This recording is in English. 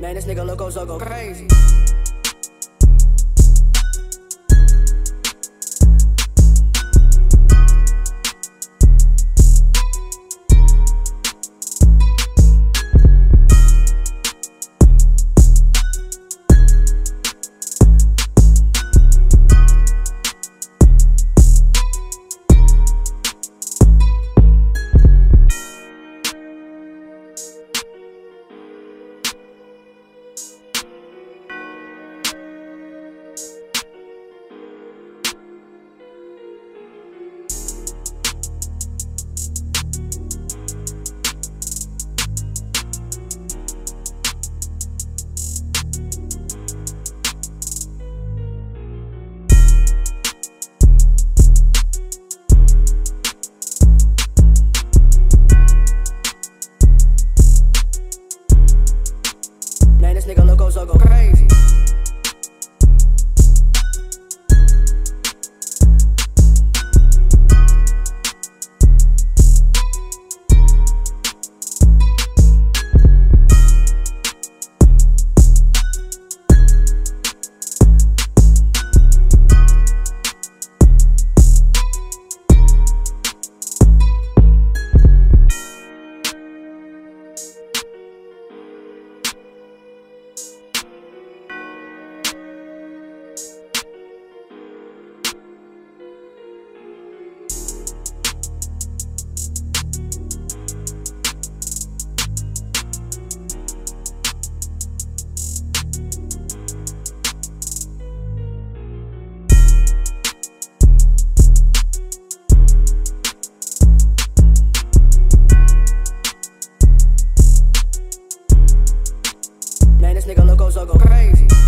Man, this nigga loco so go crazy. so go crazy. I go crazy.